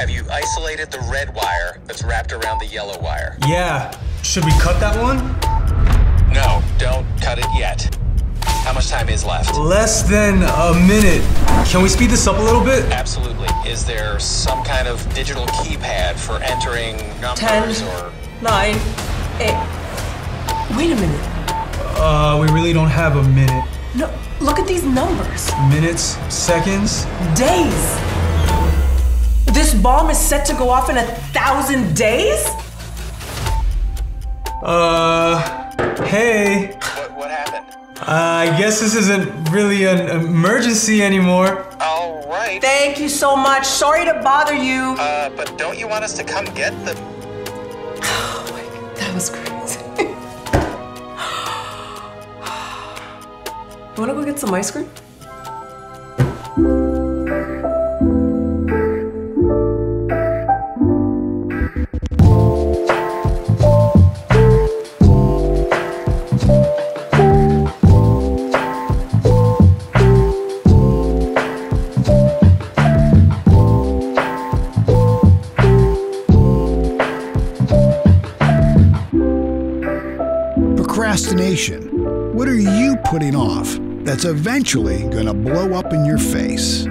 Have you isolated the red wire that's wrapped around the yellow wire? Yeah. Should we cut that one? No, don't cut it yet. How much time is left? Less than a minute. Can we speed this up a little bit? Absolutely. Is there some kind of digital keypad for entering numbers Ten. or Nine. Eight. Wait a minute. Uh, we really don't have a minute. No, look at these numbers. Minutes? Seconds? Days. This bomb is set to go off in a thousand days? Uh, hey. what, what happened? I guess this isn't really an emergency anymore. All right. Thank you so much. Sorry to bother you. Uh, but don't you want us to come get the. That was crazy. you wanna go get some ice cream? Procrastination. What are you putting off that's eventually going to blow up in your face?